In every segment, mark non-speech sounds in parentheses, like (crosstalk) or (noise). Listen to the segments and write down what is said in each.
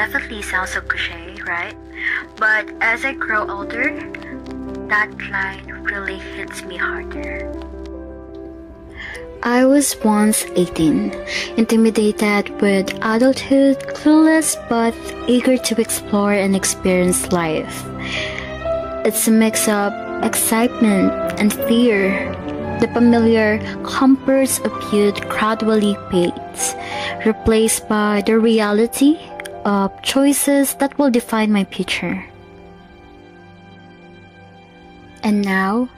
Definitely sounds so cliche, right? But as I grow older, that line really hits me harder. I was once 18, intimidated with adulthood, clueless but eager to explore and experience life. It's a mix of excitement and fear. The familiar comforts of youth gradually fades, replaced by the reality of choices that will define my future. And now,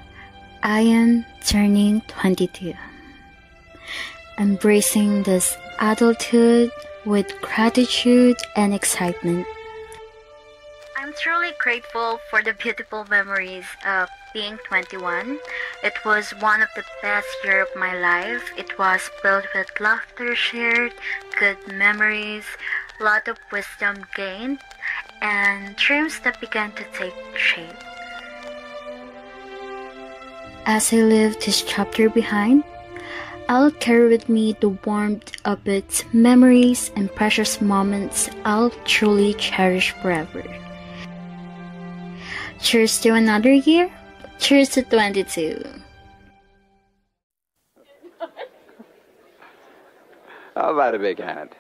I am turning 22. Embracing this adulthood with gratitude and excitement. I'm truly grateful for the beautiful memories of being 21. It was one of the best years of my life. It was filled with laughter shared, good memories, lot of wisdom gained, and dreams that began to take shape. As I leave this chapter behind, I'll carry with me the warmth of its memories and precious moments I'll truly cherish forever. Cheers to another year. Cheers to 22. How about a big hand?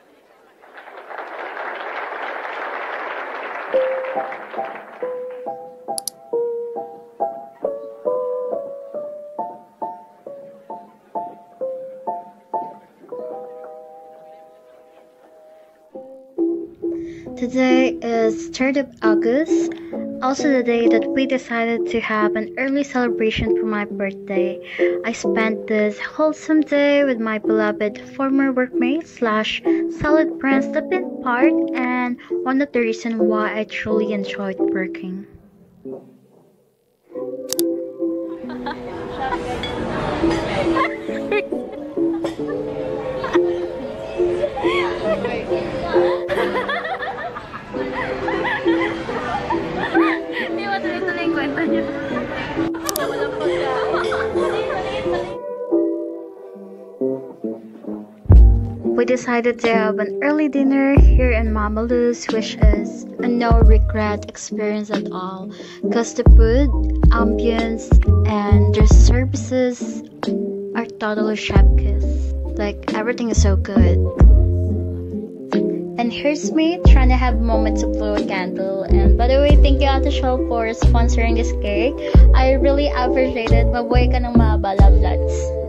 Today is 3rd of August, also the day that we decided to have an early celebration for my birthday. I spent this wholesome day with my beloved former workmates slash solid friends that been part and one of the reasons why I truly enjoyed working. (laughs) decided to have an early dinner here in Mama Lou's, which is a no regret experience at all. Because the food, ambience, and their services are totally chef kiss. Like everything is so good. And here's me trying to have a moment to blow a candle. And by the way, thank you Ate Shell for sponsoring this cake. I really appreciate it. Mabuhay ka ng mahaba, love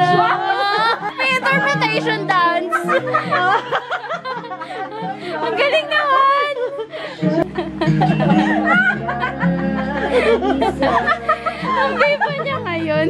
na. (laughs) May interpretation dance. (laughs) Ang galing naman. (laughs) Ang bibo niya ngayon.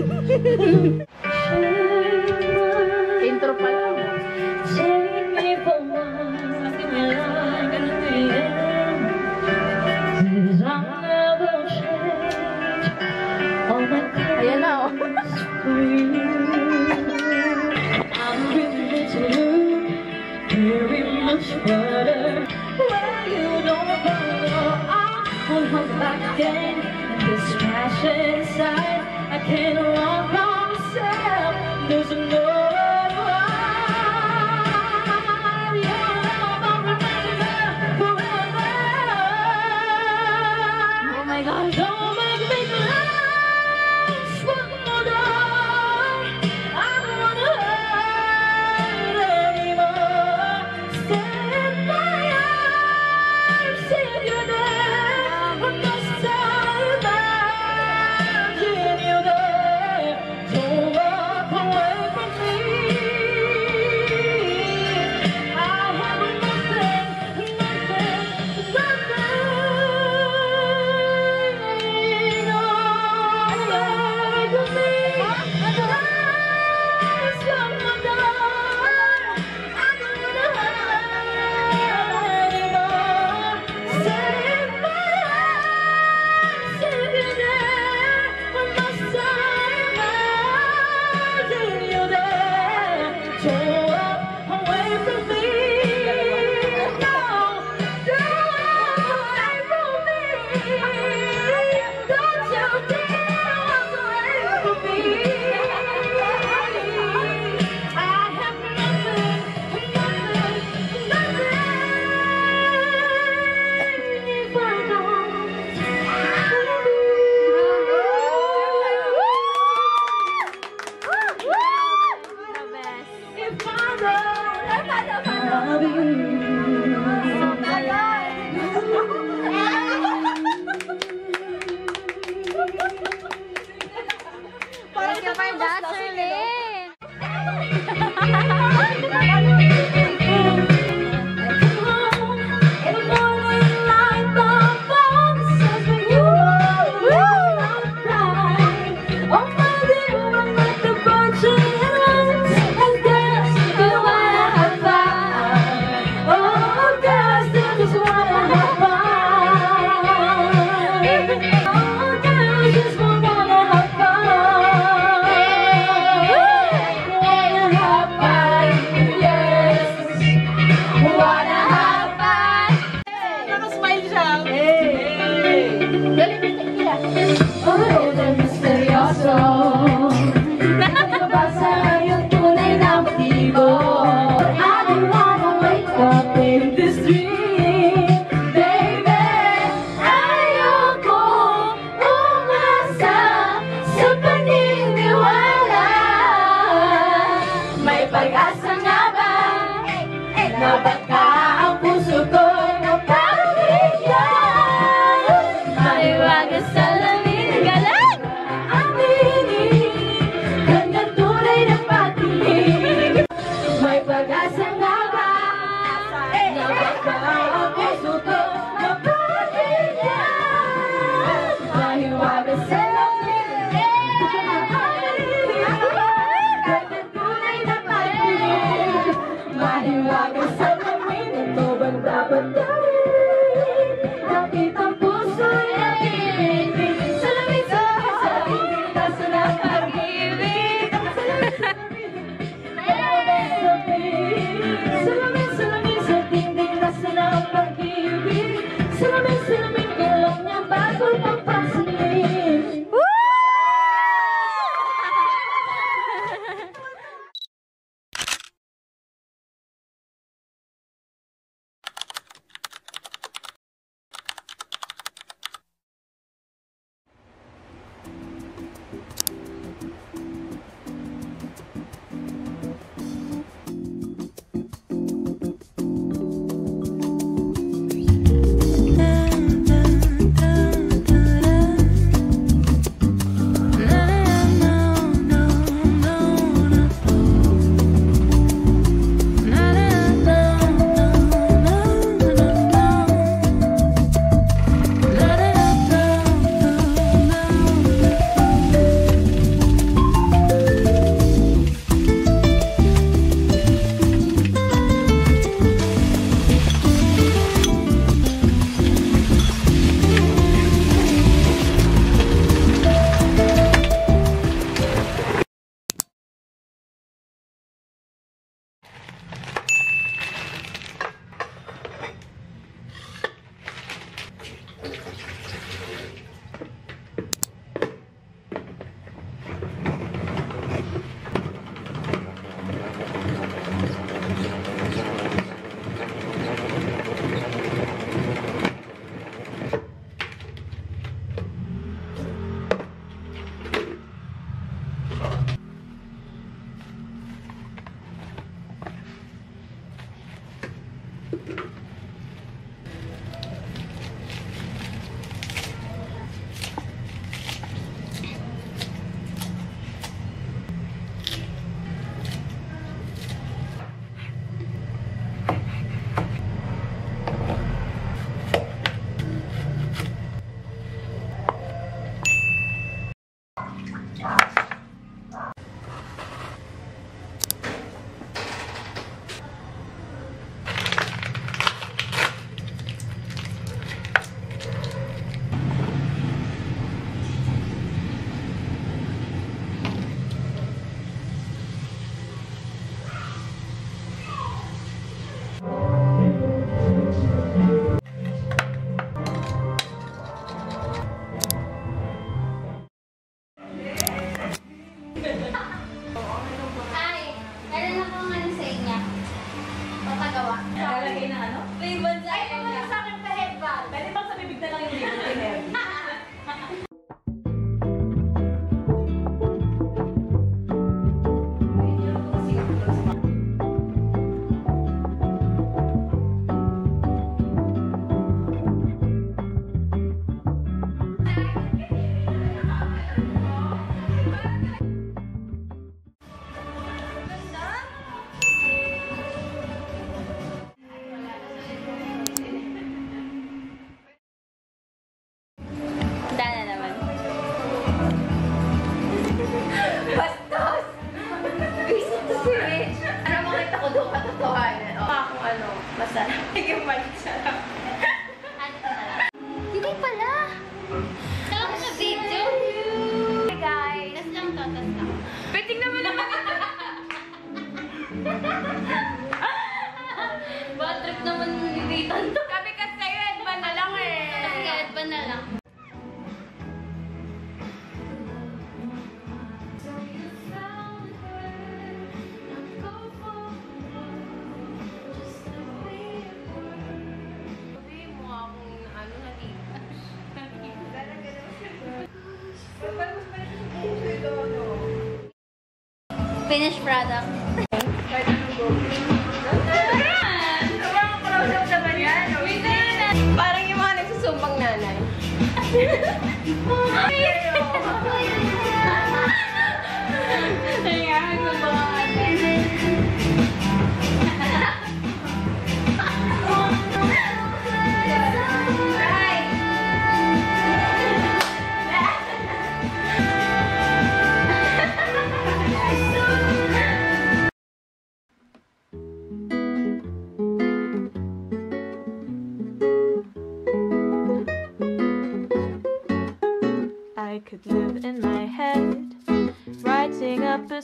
いよ。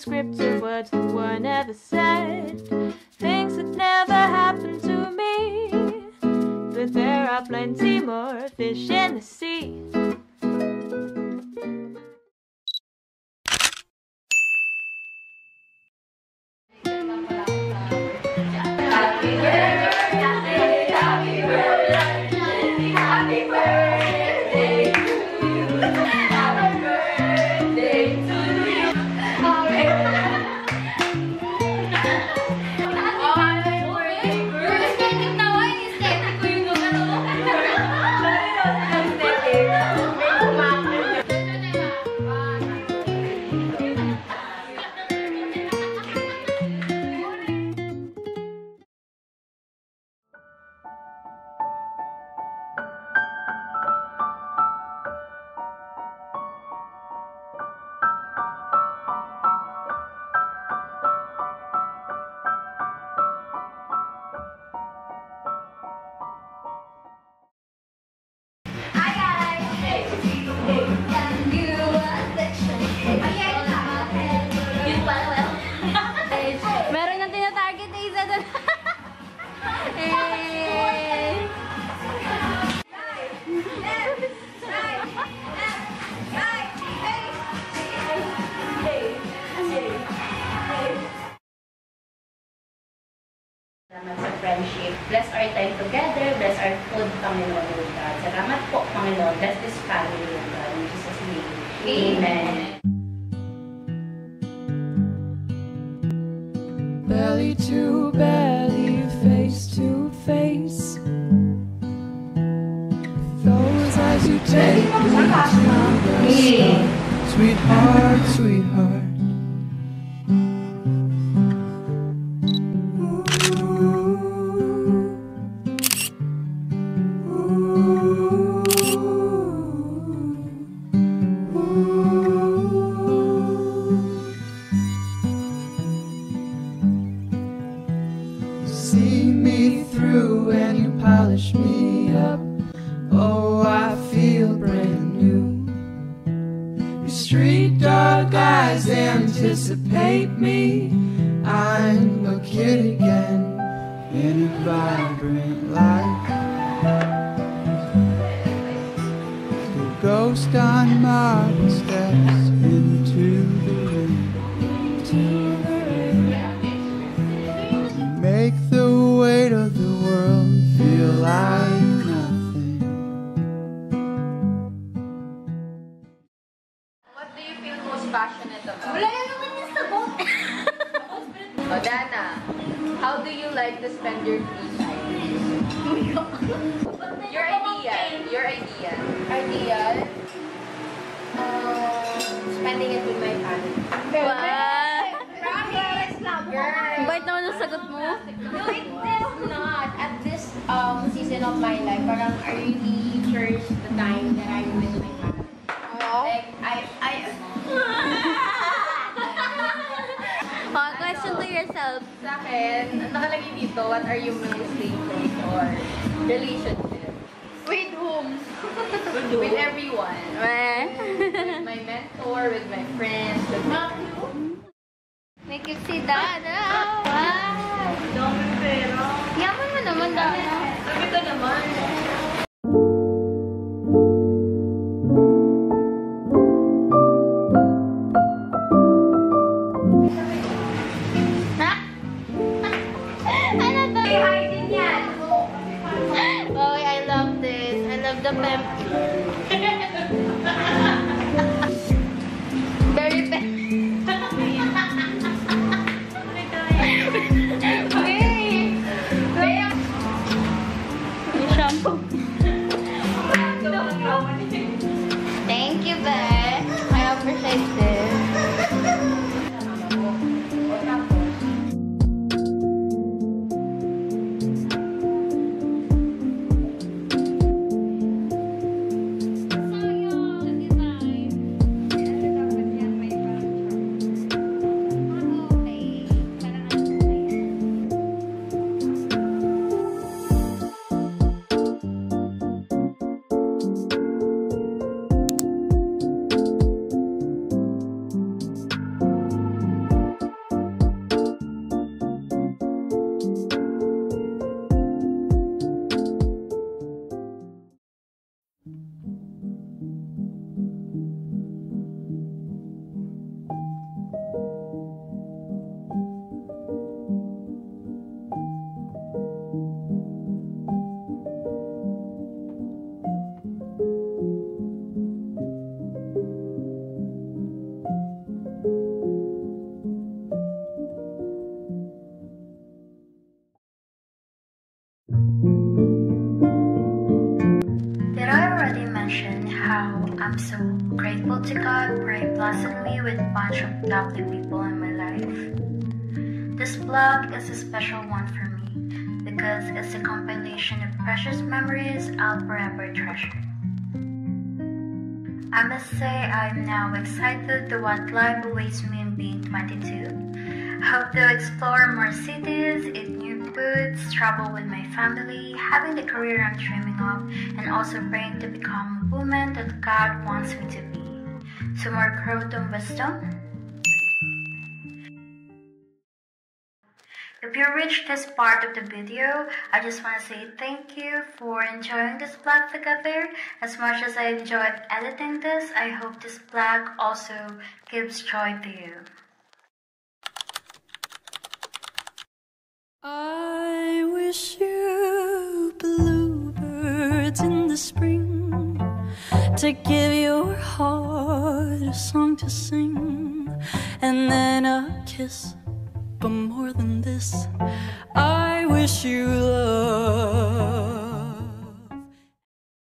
Up sagot mo. No, it is not. At this um season of my life, parang I really cherish the time that I'm with my family. Like, I, I, (laughs) Oh, question to yourself. Sa akin, nakalagay dito, what are you most thankful for? Relationship. with whom? With everyone. With my mentor, with my friends, with my... Make you si Dana. Wow. Dami pera. Yaman mo naman, Dana. Sabi ko naman. ano to? Oh, I love this. I love the pep. (laughs) precious memories I'll forever treasure. I must say I'm now excited to what life awaits me in being 22. Hope to explore more cities, eat new foods, travel with my family, having the career I'm dreaming of, and also praying to become a woman that God wants me to be. To more growth and wisdom. If you reached this part of the video, I just want to say thank you for enjoying this vlog together. As much as I enjoyed editing this, I hope this vlog also gives joy to you. I wish you bluebirds in the spring to give your heart a song to sing and then a kiss but more than this, I wish you love.